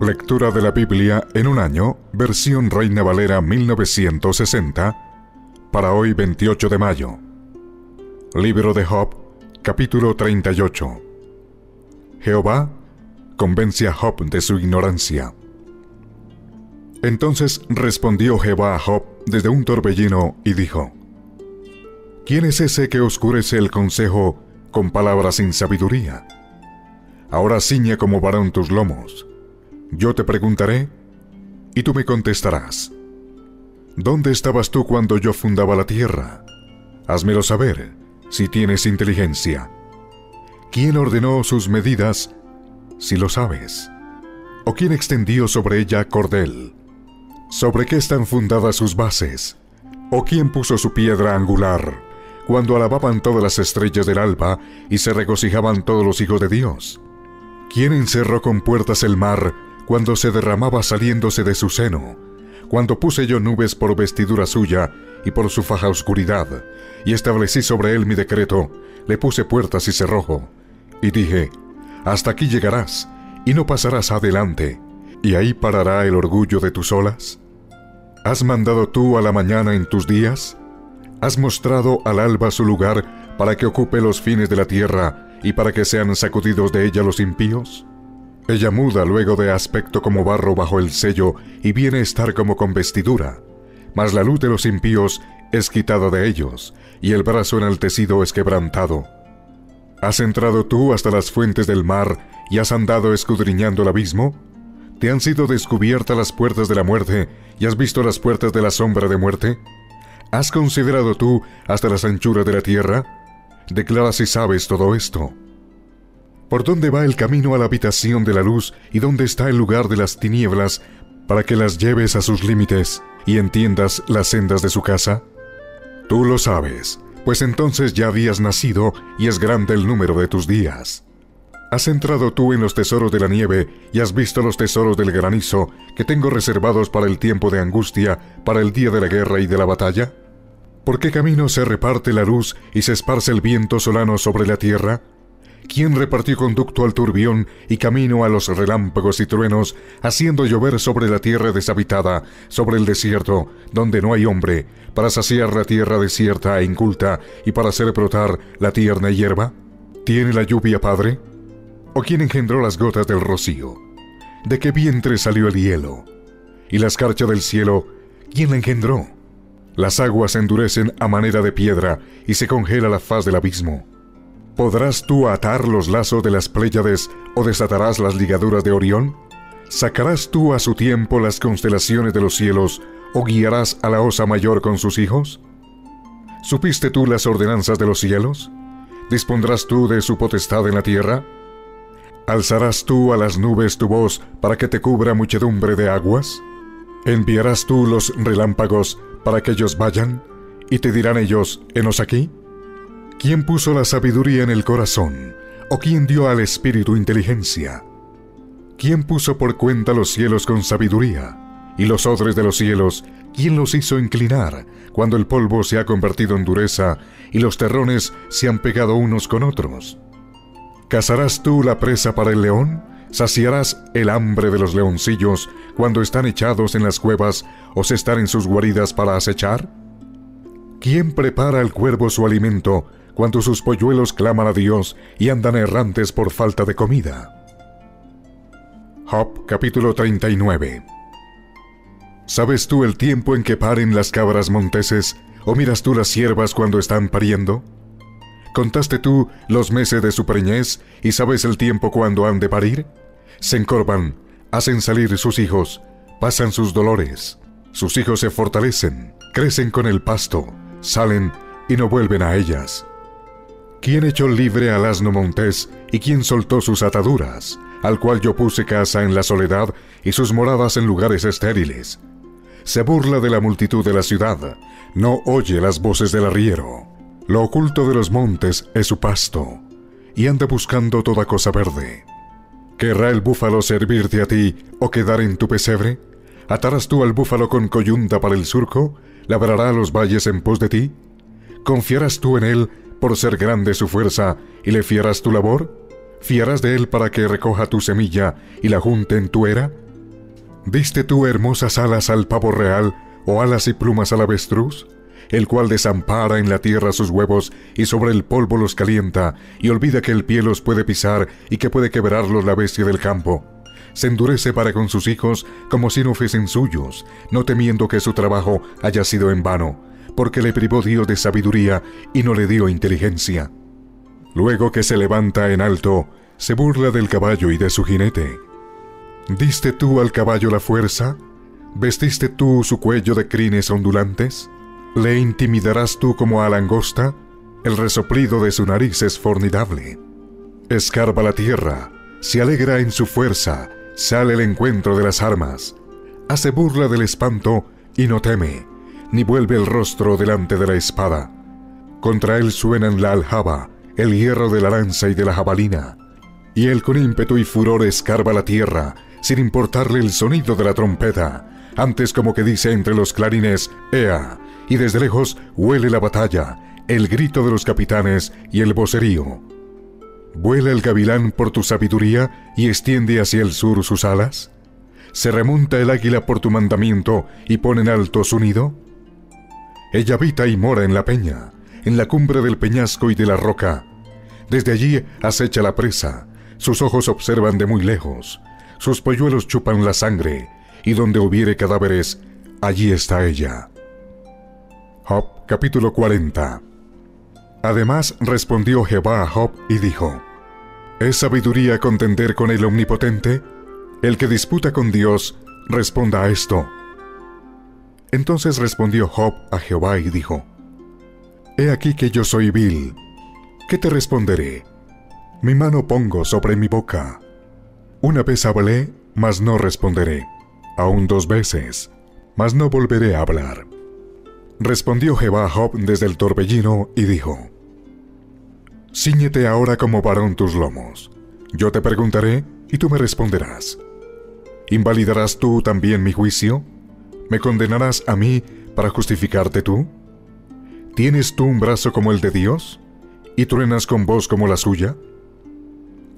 Lectura de la Biblia en un año, versión Reina Valera 1960, para hoy 28 de mayo. Libro de Job, capítulo 38. Jehová convence a Job de su ignorancia. Entonces respondió Jehová a Job desde un torbellino y dijo, ¿Quién es ese que oscurece el consejo con palabras sin sabiduría? Ahora ciñe como varón tus lomos yo te preguntaré, y tú me contestarás. ¿Dónde estabas tú cuando yo fundaba la tierra? Házmelo saber, si tienes inteligencia. ¿Quién ordenó sus medidas, si lo sabes? ¿O quién extendió sobre ella cordel? ¿Sobre qué están fundadas sus bases? ¿O quién puso su piedra angular, cuando alababan todas las estrellas del alba y se regocijaban todos los hijos de Dios? ¿Quién encerró con puertas el mar, cuando se derramaba saliéndose de su seno, cuando puse yo nubes por vestidura suya y por su faja oscuridad, y establecí sobre él mi decreto, le puse puertas y cerrojo, y dije, hasta aquí llegarás, y no pasarás adelante, y ahí parará el orgullo de tus olas. ¿Has mandado tú a la mañana en tus días? ¿Has mostrado al alba su lugar para que ocupe los fines de la tierra y para que sean sacudidos de ella los impíos? Ella muda luego de aspecto como barro bajo el sello y viene a estar como con vestidura. Mas la luz de los impíos es quitada de ellos, y el brazo enaltecido es quebrantado. ¿Has entrado tú hasta las fuentes del mar y has andado escudriñando el abismo? ¿Te han sido descubiertas las puertas de la muerte y has visto las puertas de la sombra de muerte? ¿Has considerado tú hasta las anchuras de la tierra? Declara si sabes todo esto. ¿Por dónde va el camino a la habitación de la luz y dónde está el lugar de las tinieblas para que las lleves a sus límites y entiendas las sendas de su casa? Tú lo sabes, pues entonces ya habías nacido y es grande el número de tus días. ¿Has entrado tú en los tesoros de la nieve y has visto los tesoros del granizo que tengo reservados para el tiempo de angustia, para el día de la guerra y de la batalla? ¿Por qué camino se reparte la luz y se esparce el viento solano sobre la tierra? ¿Quién repartió conducto al turbión y camino a los relámpagos y truenos, haciendo llover sobre la tierra deshabitada, sobre el desierto, donde no hay hombre, para saciar la tierra desierta e inculta y para hacer brotar la tierna hierba? ¿Tiene la lluvia padre? ¿O quién engendró las gotas del rocío? ¿De qué vientre salió el hielo? ¿Y la escarcha del cielo, quién la engendró? Las aguas endurecen a manera de piedra y se congela la faz del abismo. ¿Podrás tú atar los lazos de las Pléyades o desatarás las ligaduras de Orión? ¿Sacarás tú a su tiempo las constelaciones de los cielos o guiarás a la osa mayor con sus hijos? ¿Supiste tú las ordenanzas de los cielos? ¿Dispondrás tú de su potestad en la tierra? ¿Alzarás tú a las nubes tu voz para que te cubra muchedumbre de aguas? ¿Enviarás tú los relámpagos para que ellos vayan? ¿Y te dirán ellos, henos aquí? ¿Quién puso la sabiduría en el corazón? ¿O quién dio al espíritu inteligencia? ¿Quién puso por cuenta los cielos con sabiduría? ¿Y los odres de los cielos, quién los hizo inclinar cuando el polvo se ha convertido en dureza y los terrones se han pegado unos con otros? ¿Cazarás tú la presa para el león? ¿Saciarás el hambre de los leoncillos cuando están echados en las cuevas o se están en sus guaridas para acechar? ¿Quién prepara al cuervo su alimento cuando sus polluelos claman a Dios y andan errantes por falta de comida. Job capítulo 39 ¿Sabes tú el tiempo en que paren las cabras monteses o miras tú las siervas cuando están pariendo? ¿Contaste tú los meses de su preñez y sabes el tiempo cuando han de parir? Se encorvan, hacen salir sus hijos, pasan sus dolores, sus hijos se fortalecen, crecen con el pasto, salen y no vuelven a ellas. ¿Quién echó libre al asno montés y quién soltó sus ataduras, al cual yo puse casa en la soledad y sus moradas en lugares estériles? Se burla de la multitud de la ciudad, no oye las voces del arriero. Lo oculto de los montes es su pasto, y anda buscando toda cosa verde. ¿Querrá el búfalo servirte a ti o quedar en tu pesebre? ¿Atarás tú al búfalo con coyunda para el surco? ¿Labrará los valles en pos de ti? ¿Confiarás tú en él por ser grande su fuerza, y le fiarás tu labor? ¿Fiarás de él para que recoja tu semilla y la junte en tu era? ¿Diste tú hermosas alas al pavo real o alas y plumas al avestruz? el cual desampara en la tierra sus huevos y sobre el polvo los calienta, y olvida que el pie los puede pisar y que puede quebrarlos la bestia del campo. Se endurece para con sus hijos como si no fuesen suyos, no temiendo que su trabajo haya sido en vano, porque le privó Dios de sabiduría y no le dio inteligencia. Luego que se levanta en alto, se burla del caballo y de su jinete. ¿Diste tú al caballo la fuerza? ¿Vestiste tú su cuello de crines ondulantes? ¿Le intimidarás tú como a langosta? El resoplido de su nariz es formidable. Escarba la tierra, se alegra en su fuerza, sale al encuentro de las armas, hace burla del espanto y no teme, ni vuelve el rostro delante de la espada. Contra él suenan la aljaba, el hierro de la lanza y de la jabalina, y él con ímpetu y furor escarba la tierra, sin importarle el sonido de la trompeta, antes como que dice entre los clarines, Ea, y desde lejos huele la batalla, el grito de los capitanes y el vocerío. ¿Vuela el gavilán por tu sabiduría y extiende hacia el sur sus alas? ¿Se remonta el águila por tu mandamiento y pone en alto su nido? Ella habita y mora en la peña, en la cumbre del peñasco y de la roca. Desde allí acecha la presa, sus ojos observan de muy lejos, sus polluelos chupan la sangre, y donde hubiere cadáveres, allí está ella. Job capítulo 40 Además respondió Jehová a Job y dijo, ¿Es sabiduría contender con el Omnipotente? El que disputa con Dios, responda a esto. Entonces respondió Job a Jehová y dijo, He aquí que yo soy vil. ¿Qué te responderé? Mi mano pongo sobre mi boca. Una vez hablé, mas no responderé. Aún dos veces, mas no volveré a hablar. Respondió Jehová a Job desde el torbellino y dijo, Cíñete ahora como varón tus lomos. Yo te preguntaré y tú me responderás. ¿Invalidarás tú también mi juicio? ¿Me condenarás a mí para justificarte tú? ¿Tienes tú un brazo como el de Dios? ¿Y truenas con voz como la suya?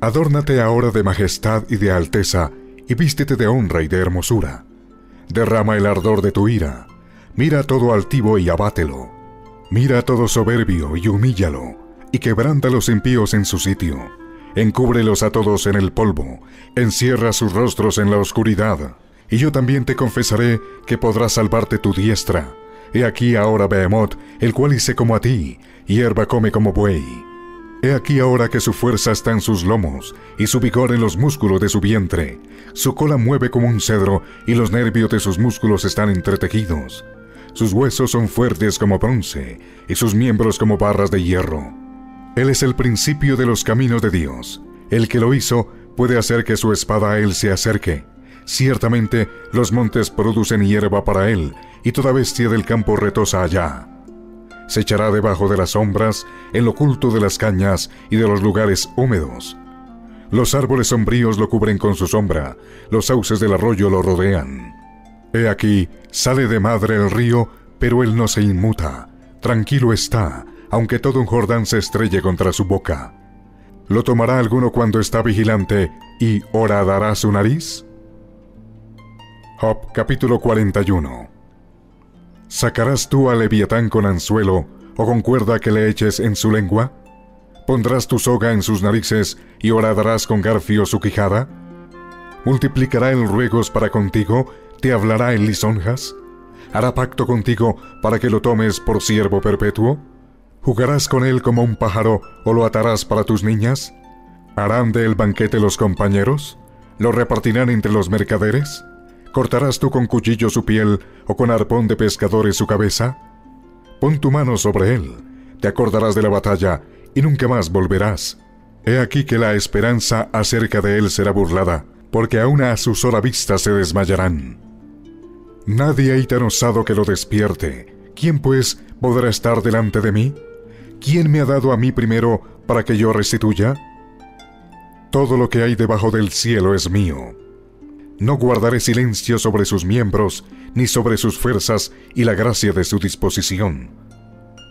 Adórnate ahora de majestad y de alteza, y vístete de honra y de hermosura. Derrama el ardor de tu ira Mira todo altivo y abátelo. Mira todo soberbio y humíllalo, y quebranta los impíos en su sitio. Encúbrelos a todos en el polvo, encierra sus rostros en la oscuridad. Y yo también te confesaré que podrás salvarte tu diestra. He aquí ahora Behemoth, el cual hice como a ti, hierba come como buey. He aquí ahora que su fuerza está en sus lomos, y su vigor en los músculos de su vientre. Su cola mueve como un cedro, y los nervios de sus músculos están entretejidos. Sus huesos son fuertes como bronce y sus miembros como barras de hierro. Él es el principio de los caminos de Dios. El que lo hizo puede hacer que su espada a él se acerque. Ciertamente los montes producen hierba para él, y toda bestia del campo retosa allá. Se echará debajo de las sombras, en lo oculto de las cañas y de los lugares húmedos. Los árboles sombríos lo cubren con su sombra, los sauces del arroyo lo rodean. He aquí, sale de madre el río, pero él no se inmuta. Tranquilo está, aunque todo un Jordán se estrelle contra su boca. ¿Lo tomará alguno cuando está vigilante y horadará su nariz? Job capítulo 41 ¿Sacarás tú a Leviatán con anzuelo o con cuerda que le eches en su lengua? ¿Pondrás tu soga en sus narices y horadarás con garfio su quijada? ¿Multiplicará el ruegos para contigo ¿Te hablará en lisonjas? ¿Hará pacto contigo para que lo tomes por siervo perpetuo? ¿Jugarás con él como un pájaro o lo atarás para tus niñas? ¿Harán de él banquete los compañeros? ¿Lo repartirán entre los mercaderes? ¿Cortarás tú con cuchillo su piel o con arpón de pescadores su cabeza? Pon tu mano sobre él, te acordarás de la batalla y nunca más volverás. He aquí que la esperanza acerca de él será burlada, porque aún a su sola vista se desmayarán. Nadie hay tan osado que lo despierte. ¿Quién pues podrá estar delante de mí? ¿Quién me ha dado a mí primero para que yo restituya? Todo lo que hay debajo del cielo es mío. No guardaré silencio sobre sus miembros, ni sobre sus fuerzas y la gracia de su disposición.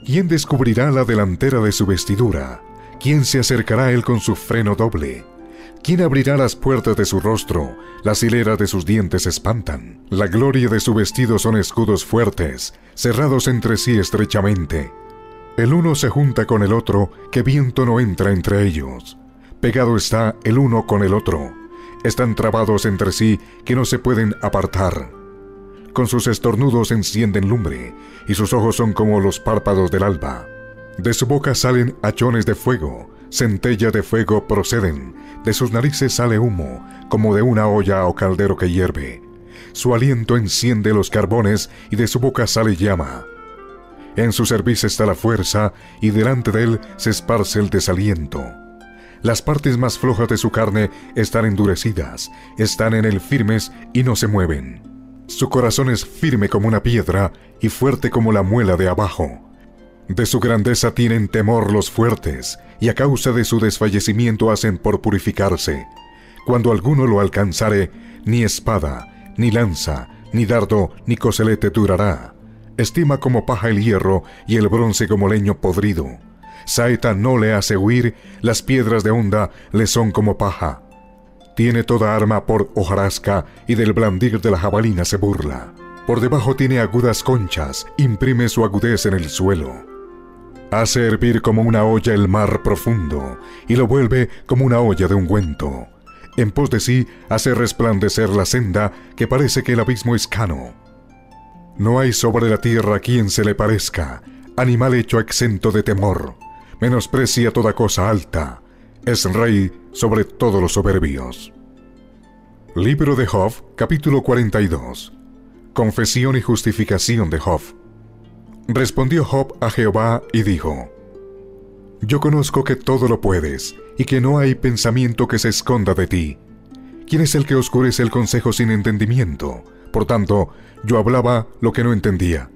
¿Quién descubrirá la delantera de su vestidura? ¿Quién se acercará a él con su freno doble? ¿Quién abrirá las puertas de su rostro? Las hileras de sus dientes espantan. La gloria de su vestido son escudos fuertes, cerrados entre sí estrechamente. El uno se junta con el otro, que viento no entra entre ellos. Pegado está el uno con el otro. Están trabados entre sí que no se pueden apartar. Con sus estornudos encienden lumbre, y sus ojos son como los párpados del alba. De su boca salen hachones de fuego, centella de fuego proceden, de sus narices sale humo, como de una olla o caldero que hierve. Su aliento enciende los carbones y de su boca sale llama. En su cerviz está la fuerza y delante de él se esparce el desaliento. Las partes más flojas de su carne están endurecidas, están en él firmes y no se mueven. Su corazón es firme como una piedra y fuerte como la muela de abajo. De su grandeza tienen temor los fuertes, y a causa de su desfallecimiento hacen por purificarse. Cuando alguno lo alcanzare, ni espada, ni lanza, ni dardo, ni coselete durará. Estima como paja el hierro y el bronce como leño podrido. Saeta no le hace huir, las piedras de onda le son como paja. Tiene toda arma por hojarasca y del blandir de la jabalina se burla. Por debajo tiene agudas conchas, imprime su agudez en el suelo. Hace hervir como una olla el mar profundo y lo vuelve como una olla de ungüento. En pos de sí hace resplandecer la senda que parece que el abismo es cano. No hay sobre la tierra quien se le parezca, animal hecho exento de temor. Menosprecia toda cosa alta. Es rey sobre todos los soberbios. Libro de Job, capítulo 42. Confesión y justificación de Job. Respondió Job a Jehová y dijo, Yo conozco que todo lo puedes, y que no hay pensamiento que se esconda de ti. ¿Quién es el que oscurece el consejo sin entendimiento? Por tanto, yo hablaba lo que no entendía.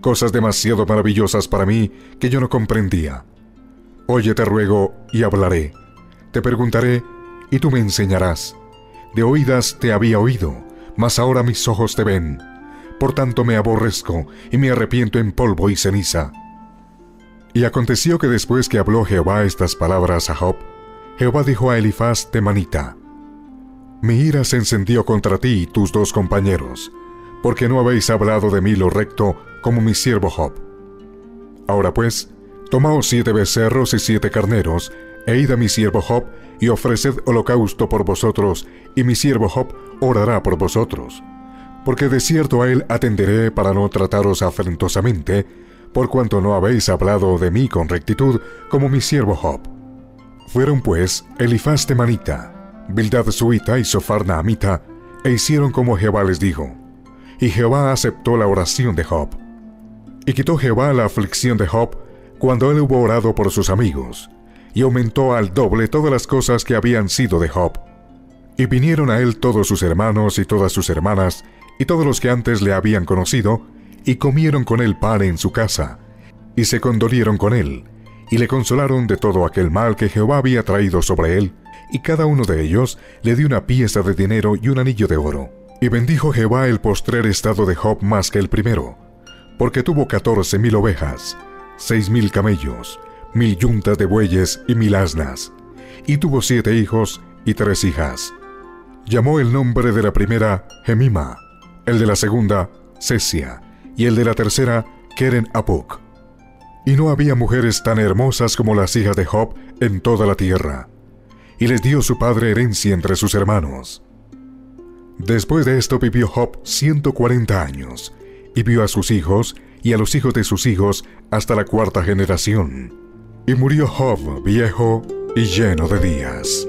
Cosas demasiado maravillosas para mí que yo no comprendía. Oye, te ruego, y hablaré. Te preguntaré, y tú me enseñarás. De oídas te había oído, mas ahora mis ojos te ven por tanto me aborrezco y me arrepiento en polvo y ceniza. Y aconteció que después que habló Jehová estas palabras a Job, Jehová dijo a Elifaz Temanita, Mi ira se encendió contra ti y tus dos compañeros, porque no habéis hablado de mí lo recto como mi siervo Job. Ahora pues, tomaos siete becerros y siete carneros, e id a mi siervo Job, y ofreced holocausto por vosotros, y mi siervo Job orará por vosotros porque de cierto a él atenderé para no trataros afrentosamente, por cuanto no habéis hablado de mí con rectitud, como mi siervo Job. Fueron pues Elifaz de Manita, Bildad Suita y Sofar Naamita, e hicieron como Jehová les dijo. Y Jehová aceptó la oración de Job. Y quitó Jehová la aflicción de Job cuando él hubo orado por sus amigos, y aumentó al doble todas las cosas que habían sido de Job. Y vinieron a él todos sus hermanos y todas sus hermanas, y todos los que antes le habían conocido, y comieron con él pan en su casa, y se condolieron con él, y le consolaron de todo aquel mal que Jehová había traído sobre él, y cada uno de ellos le dio una pieza de dinero y un anillo de oro. Y bendijo Jehová el postrer estado de Job más que el primero, porque tuvo catorce mil ovejas, seis mil camellos, mil yuntas de bueyes y mil asnas, y tuvo siete hijos y tres hijas. Llamó el nombre de la primera Gemima, el de la segunda, Cesia, y el de la tercera, Keren Apuk. Y no había mujeres tan hermosas como las hijas de Job en toda la tierra. Y les dio su padre herencia entre sus hermanos. Después de esto vivió Job ciento cuarenta años, y vio a sus hijos y a los hijos de sus hijos hasta la cuarta generación. Y murió Job viejo y lleno de días.